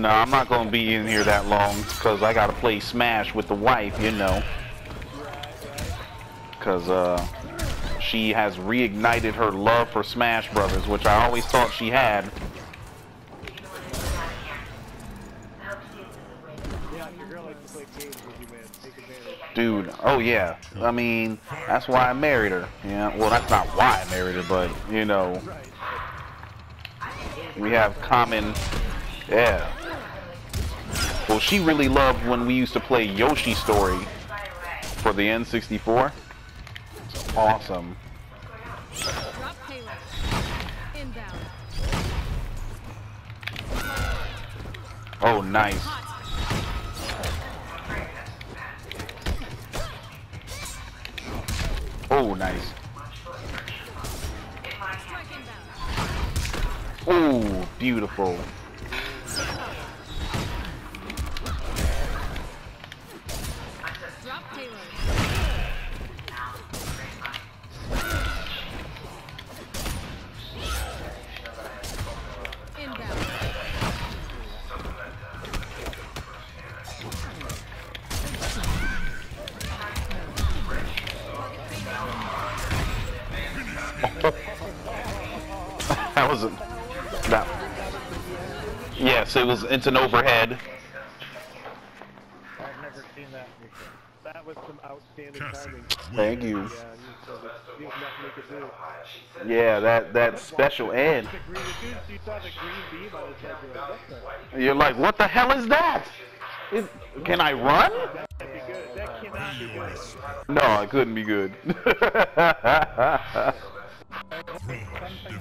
No, I'm not gonna be in here that long because I gotta play Smash with the wife, you know. Cause uh, she has reignited her love for Smash Brothers, which I always thought she had. Dude, oh yeah. I mean, that's why I married her. Yeah, well, that's not why I married her, but you know, we have common. Yeah. Well, she really loved when we used to play Yoshi Story for the N64. It's awesome. Oh, nice. Oh, nice. Oh, beautiful. Yes, it was. It's an overhead. I've never seen that before. That was some outstanding timing. Thank you. Yeah, you said it. You have nothing you could do. Yeah, that that special ed. The green, as soon as you saw the green beam, I was like, you're like, that's not- You're like, what the hell is that? It, can I run? that can't be good. That cannot be good. No, it couldn't be good. Something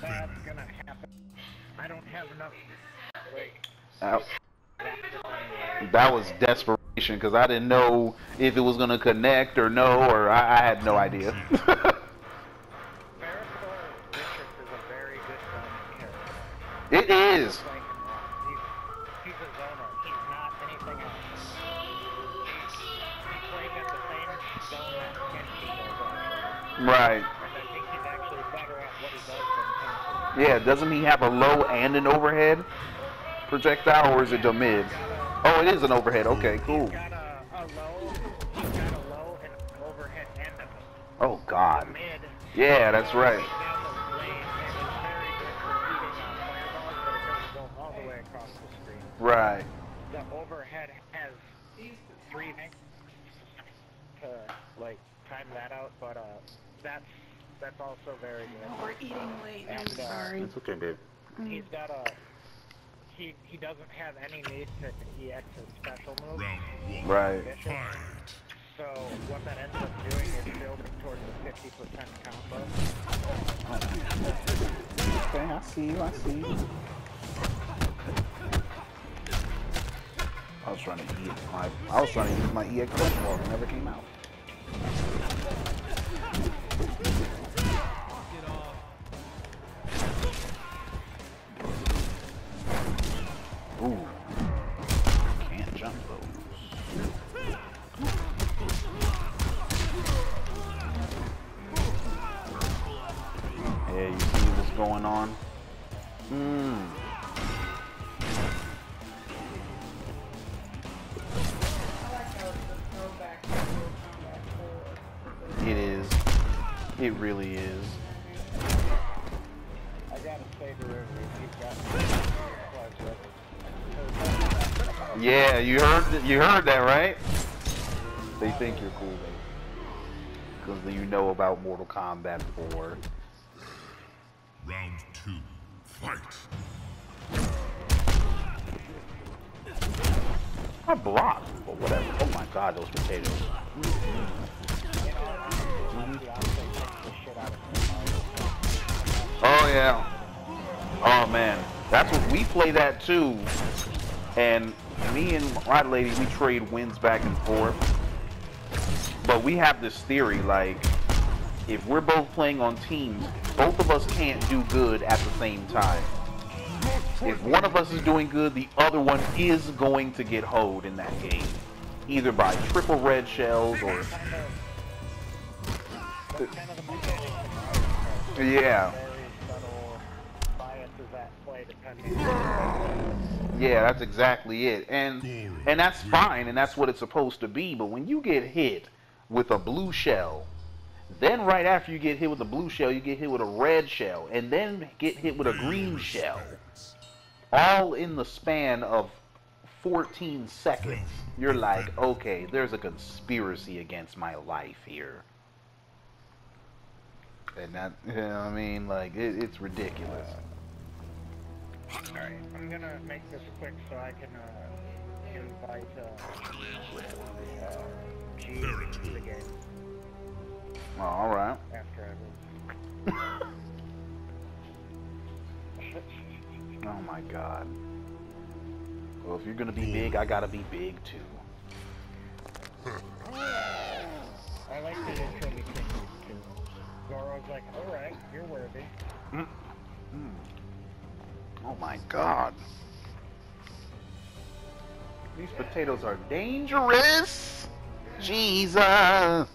bad's gonna happen. I don't have enough. That, was desperation because I didn't know if it was gonna connect or no, or I, I had no idea. It is. Right. Yeah, doesn't he have a low and an overhead projectile, or is it a mid? Oh, it is an overhead. Okay, cool. A, a low, he's got a low and an overhead Oh God. Yeah, that's right. Down the lane, and it's very good for beating on fireballs, but it doesn't go all the way across the screen. Right. The overhead has three things to like time that out, but uh, that's that's also very good. We're eating late. I'm uh, sorry. It's okay, babe. He's got a he he doesn't have any need to EX his special move. Right. Bishop. So what that ends up doing is building towards a 50% combo. Okay, I see you. I see you. I was trying to eat my. I was trying to use my EX ball. It never came out. Ooh. Can't jump those. Yeah, you see what's going on? Mmm. It is. It really is. I gotta he's got flags Yeah, you heard you heard that, right? They think you're cool. Because you know about Mortal Kombat 4. Round two, fight. I blocked, but whatever. Oh my god, those potatoes. Oh yeah. Oh man, that's what we play that too. And me and my lady, we trade wins back and forth. But we have this theory, like, if we're both playing on teams, both of us can't do good at the same time. If one of us is doing good, the other one is going to get hoed in that game. Either by triple red shells or... Yeah. Very subtle biases that play depending on Yeah, that's exactly it. And and that's fine and that's what it's supposed to be, but when you get hit with a blue shell, then right after you get hit with a blue shell, you get hit with a red shell, and then get hit with a green shell. All in the span of 14 seconds. You're like, okay, there's a conspiracy against my life here. And that, you know what I mean? Like, it, it's ridiculous. Alright, I'm gonna make this quick so I can uh, invite uh, uh, G to the game Oh, alright. after I leave. Oh my god. Well, if you're gonna be big, I gotta be big too. I like the intro between these two. Goro's like, alright, you're worthy. Oh my god. These potatoes are dangerous! Jesus!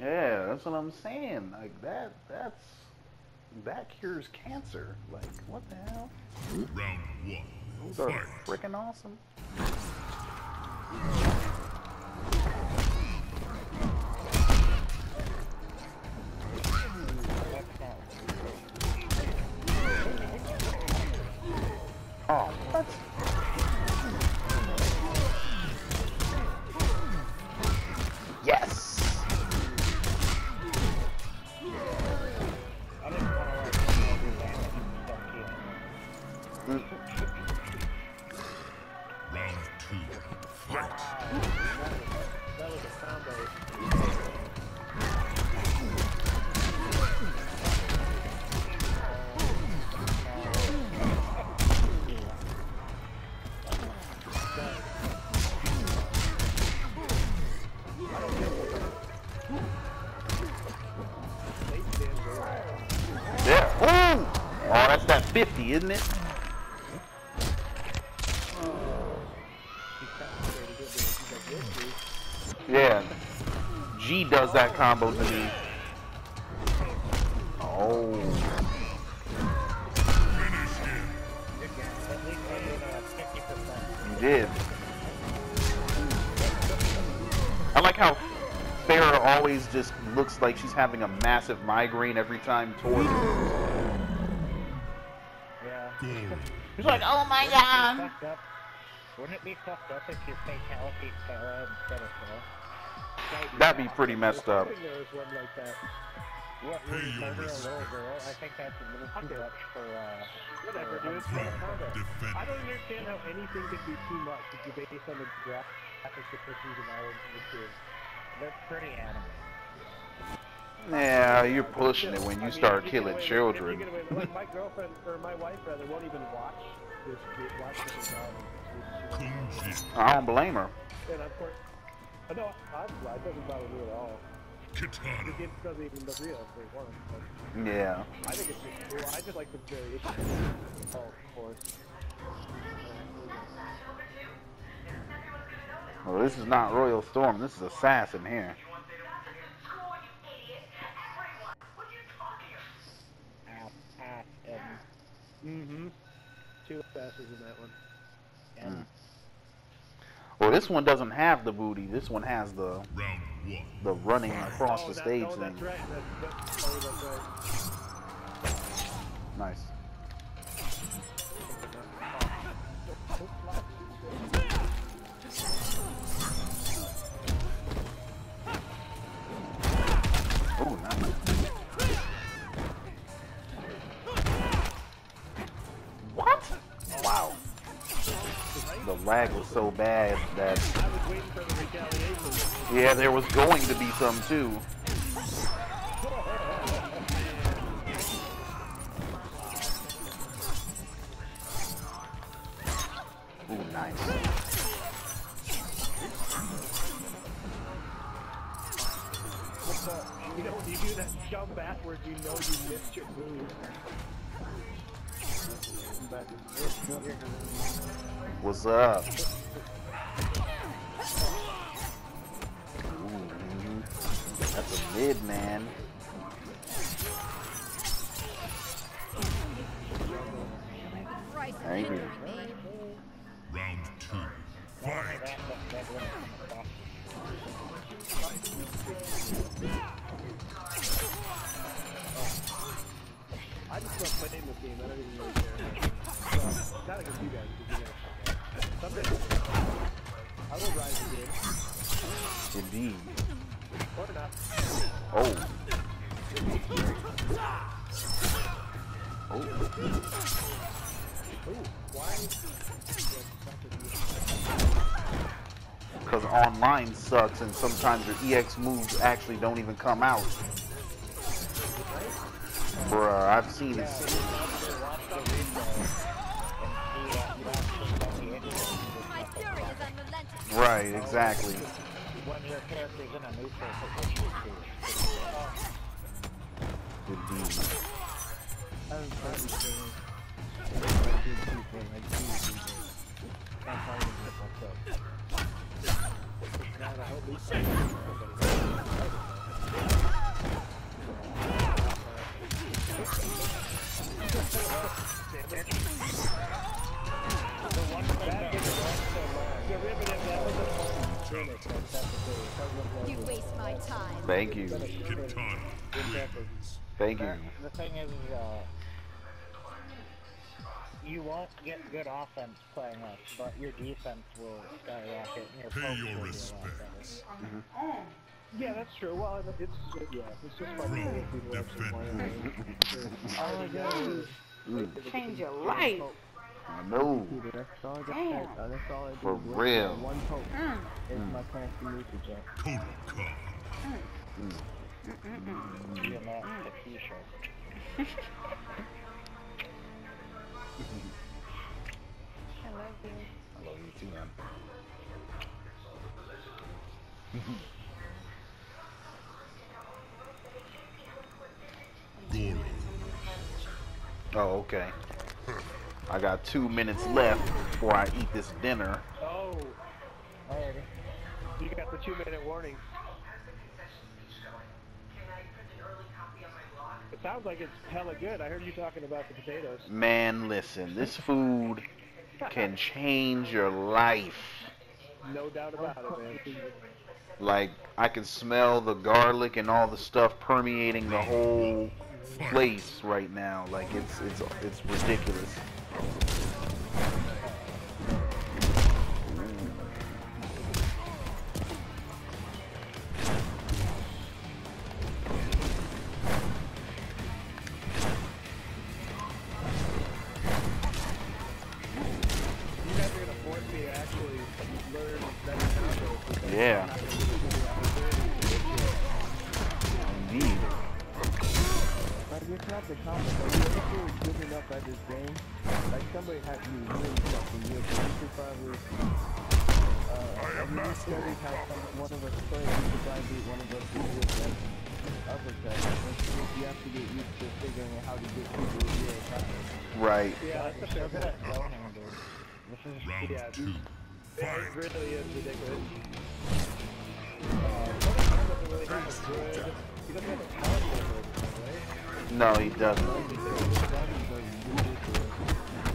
Yeah, that's what I'm saying. Like that that's that cures cancer. Like what the hell? Round one. Those are freaking awesome. To. Round. That was a combo. Oh, that's that 50, isn't it? Yeah. G does that combo to me. Oh. At did uh, 50%. You did. I like how Ferra always just looks like she's having a massive migraine every time Torr. Yeah. She's like, oh my god. Fucked up. Wouldn't it be fucked up if your fatality Ferra instead of Phil? That'd be pretty messed up. There was one like that. What, Pay you your little respects. girl? I think that's a little too much for, uh... Whatever, for dude. unfair It's combat. Defend. I don't understand how anything could be too much if you base on the graphic depictions of violence in the two. They're pretty animated. Yeah, you're pushing it when I you mean, start if you killing away- children. away- Like my girlfriend or my wife rather won't even watch this watch this violence. She- she- I don't blame her. And of course, I know I, it doesn't bother me at all. Kitana. game doesn't even look real if they want. But Yeah. I think it's just cool. I just like the variation. Oh, of course. Well, this is not Royal Storm. This is Assassin here. Ass, ass, and... Mm-hmm. Two asses in that one. and Well, this one doesn't have the booty. This one has the the running across oh, the that, stage oh, thing. that's right. That's, that's, oh, that's right. Nice. Lag was so bad that yeah, there was going to be some too. Ooh, nice. You know, when you do that jump backwards, you know you missed your move. What's up? That's a mid, man. Thank Oh. Because online sucks and sometimes your EX moves actually don't even come out. Bruh, I've seen it. Right, exactly. I haven't played this game. People, I do people. That's how I myself. Now I hope we see somebody. The one thing that was so long. Derivative, that was a fun gimmick, that's that's the thing. It doesn't look You waste my time. Thank you. Thank you. The thing is, uh, you won't get good offense playing us, but your defense will skyrocket and your Pay your will be a respects. Mm-hmm. Yeah, that's true. Well, it's yeah, it's just fun to see people actually Defend. playing. All I gotta is Mm, Change your life. I know. That's all I got. Damn. That's all I do. For real. One poke Mm. is my chance to move the jack. Kotal Kahn. You and that the t-shirt. I love you. I love you too, man. Oh, okay. I got two minutes left before I eat this dinner. Oh, you got the two-minute warning. It sounds like it's hella good. I heard you talking about the potatoes. Man, listen, this food can change your life. No doubt about it, man. Like, I can smell the garlic and all the stuff permeating the whole place right now. Like, it's it's it's ridiculous. One of one of to get used to figuring out how to get people attack. Right. Yeah, that's a fair dude. This is Round Yeah. two. Fight. ridiculous. No, he doesn't.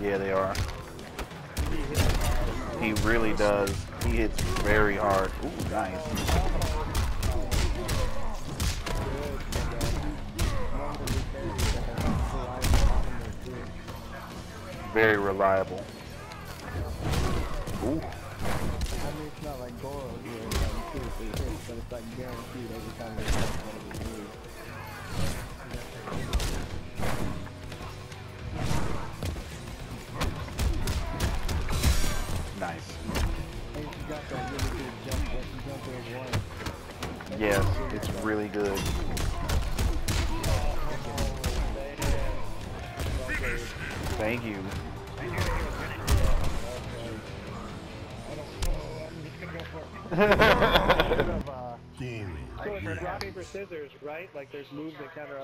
Yeah, they are. He really does. He hits very hard. Ooh, nice. Very reliable. Ooh. I mean, Of, uh, Goro so it's rock, paper, scissors, right? Like there's moves that counter